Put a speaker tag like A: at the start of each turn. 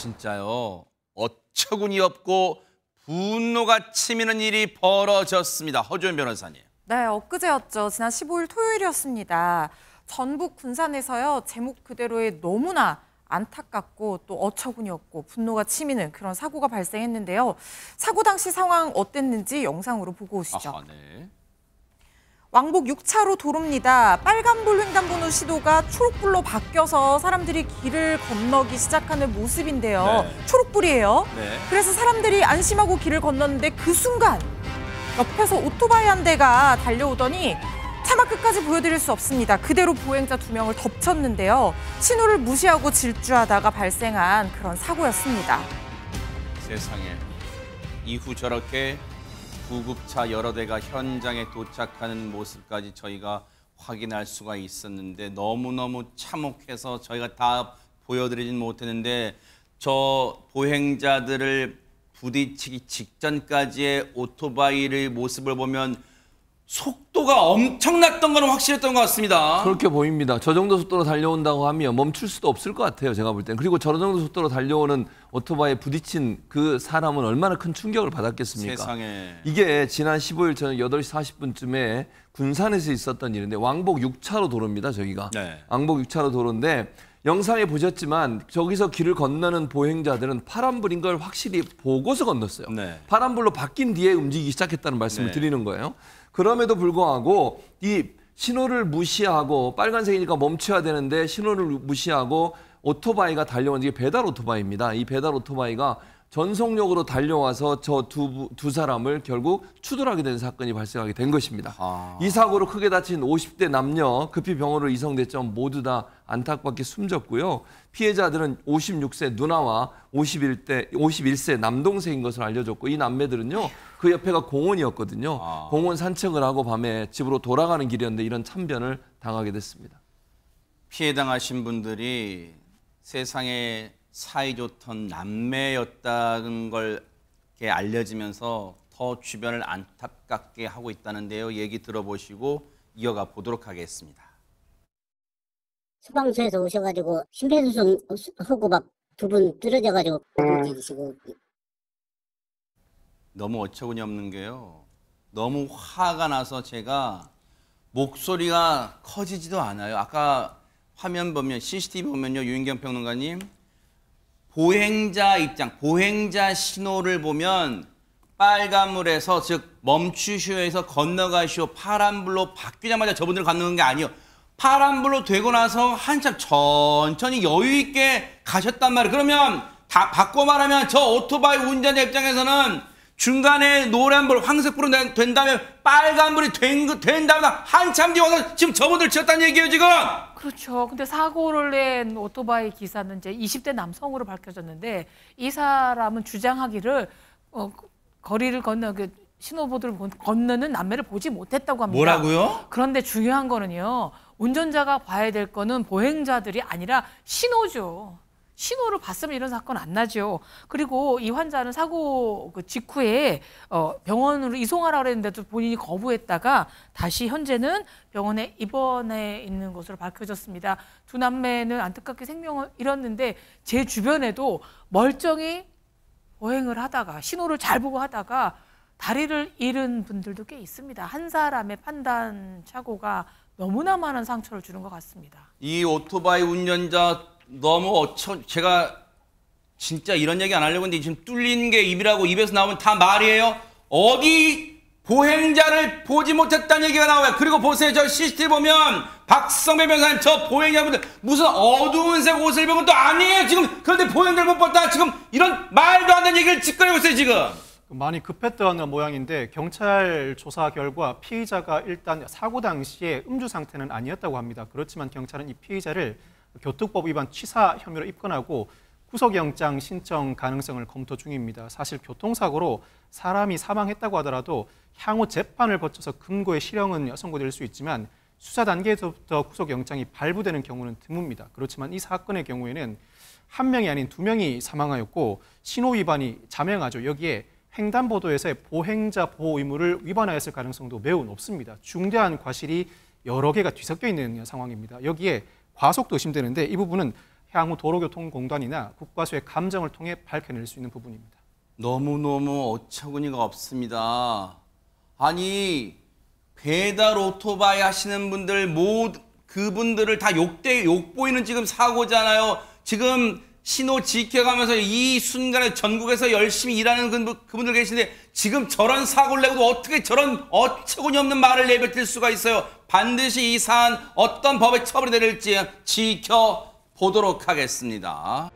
A: 진짜요. 어처구니 없고 분노가 치미는 일이 벌어졌습니다. 허주연 변호사님.
B: 네, 엊그제였죠. 지난 15일 토요일이었습니다. 전북 군산에서요. 제목 그대로의 너무나 안타깝고 또 어처구니 없고 분노가 치미는 그런 사고가 발생했는데요. 사고 당시 상황 어땠는지 영상으로 보고 오시죠.
A: 아하, 네.
B: 왕복 6차로 도로입니다. 빨간불 횡단보도 시도가 초록불로 바뀌어서 사람들이 길을 건너기 시작하는 모습인데요.
A: 네.
B: 초록불이에요.
A: 네.
B: 그래서 사람들이 안심하고 길을 건넜는데 그 순간 옆에서 오토바이 한 대가 달려오더니 차마 끝까지 보여드릴 수 없습니다. 그대로 보행자 두 명을 덮쳤는데요. 신호를 무시하고 질주하다가 발생한 그런 사고였습니다.
A: 세상에 이후 저렇게 구급차 여러 대가 현장에 도착하는 모습까지 저희가 확인할 수가 있었는데 너무너무 참혹해서 저희가 다 보여드리진 못했는데 저 보행자들을 부딪히기 직전까지의 오토바이의 모습을 보면 속도가 엄청났던 건 확실했던 것 같습니다.
C: 그렇게 보입니다. 저 정도 속도로 달려온다고 하면 멈출 수도 없을 것 같아요. 제가 볼 땐. 그리고 저 정도 속도로 달려오는 오토바이에 부딪힌 그 사람은 얼마나 큰 충격을 받았겠습니까?
A: 세상에.
C: 이게 지난 15일 저녁 8시 40분쯤에 군산에서 있었던 일인데 왕복 6차로 도로입니다. 저기가.
A: 네.
C: 왕복 6차로 도로인데 영상에 보셨지만 저기서 길을 건너는 보행자들은 파란불인 걸 확실히 보고서 건넜어요.
A: 네.
C: 파란불로 바뀐 뒤에 움직이기 시작했다는 말씀을
A: 네.
C: 드리는 거예요. 그럼에도 불구하고 이 신호를 무시하고 빨간색이니까 멈춰야 되는데 신호를 무시하고 오토바이가 달려온 게 배달 오토바이입니다. 이 배달 오토바이가 전속력으로 달려와서 저 두 두 사람을 결국 추돌하게 된 사건이 발생하게 된 것입니다.
A: 아.
C: 이 사고로 크게 다친 50대 남녀 급히 병원으로 이송됐지만 모두 다 안타깝게 숨졌고요. 피해자들은 56세 누나와 51대 51세 남동생인 것으로 알려졌고 이 남매들은요. 그 옆에가 공원이었거든요.
A: 아.
C: 공원 산책을 하고 밤에 집으로 돌아가는 길이었는데 이런 참변을 당하게 됐습니다.
A: 피해 당하신 분들이 세상에 사이좋던 남매였다는 걸 알려지면서 더 주변을 안타깝게 하고 있다는데요. 얘기 들어보시고 이어가 보도록 하겠습니다.
D: 소방서에서 오셔가지고 심폐소생 하고 막 두분 쓰러져가지고 지금
A: 너무 어처구니 없는 게요. 너무 화가 나서 제가 목소리가 커지지도 않아요. 아까 화면 보면 CCTV 보면요. 유인경 평론가님 보행자 입장, 보행자 신호를 보면 빨간불에서 즉 멈추시오에서 건너가시오 파란불로 바뀌자마자 저분들 건너는 게 아니에요. 파란불로 되고 나서 한참 천천히 여유 있게 가셨단 말이에요. 그러면 다 바꿔 말하면 저 오토바이 운전자 입장에서는 중간에 노란불, 황색불로 된- 된 다음에 빨간불이 된, 거- 된 다음에 한참 뒤에 와서 지금 저분들 치었다는 얘기예요, 지금!
E: 그렇죠. 근데 사고를 낸 오토바이 기사는 이제 20대 남성으로 밝혀졌는데 이 사람은 주장하기를 어, 거리를 건너 그 신호보드를 건- 건너는 남매를 보지 못했다고 합니다.
A: 뭐라고요?
E: 그런데 중요한 거는요. 운전자가 봐야 될 거는 보행자들이 아니라 신호죠. 신호를 봤으면 이런 사건 안 나죠. 그리고 이 환자는 사고 그 직후에 어, 병원으로 이송하라 그랬는데도 본인이 거부했다가 다시 현재는 병원에 입원해 있는 것으로 밝혀졌습니다. 두 남매는 안타깝게 생명을 잃었는데 제 주변에도 멀쩡히 보행을 하다가 신호를 잘 보고 하다가 다리를 잃은 분들도 꽤 있습니다. 한 사람의 판단 착오가 너무나 많은 상처를 주는 것 같습니다.
A: 이 오토바이 운전자 너무 어처 제가 진짜 이런 얘기 안 하려고 했는데 지금 뚫린 게 입이라고 입에서 나오면 다 말이에요. 어디 보행자를 보지 못했다는 얘기가 나와요. 그리고 보세요. 저 CCTV 보면 박성배 변호사님 저 보행자분들 무슨 어두운 색 옷을 입은 것도 아니에요. 지금 그런데 보행자를 못 봤다. 지금 이런 말도 안 되는 얘기를 짓거리고 있어요. 지금.
F: 많이 급했던 모양인데 경찰 조사 결과 피의자가 일단 사고 당시에 음주 상태는 아니었다고 합니다. 그렇지만 경찰은 이 피의자를 교통법 위반 취사 혐의로 입건하고 구속영장 신청 가능성을 검토 중입니다. 사실 교통사고로 사람이 사망했다고 하더라도 향후 재판을 거쳐서 금고의 실형은 선고될 수 있지만 수사 단계에서부터 구속영장이 발부되는 경우는 드뭅니다. 그렇지만 이 사건의 경우에는 한 명이 아닌 두 명이 사망하였고 신호 위반이 자명하죠. 여기에 횡단보도에서의 보행자 보호 의무를 위반하였을 가능성도 매우 높습니다. 중대한 과실이 여러 개가 뒤섞여 있는 상황입니다. 여기에 과속도 의심되는데 이 부분은 향후 도로교통공단이나 국과수의 감정을 통해 밝혀낼 수 있는 부분입니다.
A: 너무너무 어처구니가 없습니다. 아니 배달 오토바이 하시는 분들 모두 그분들을 다 욕대 욕보이는 지금 사고잖아요. 지금 신호 지켜가면서 이 순간에 전국에서 열심히 일하는 그- 그분들 계신데 지금 저런 사고를 내고도 어떻게 저런 어처구니 없는 말을 내뱉을 수가 있어요. 반드시 이 사안 어떤 법의 처벌이 내릴지 지켜보도록 하겠습니다.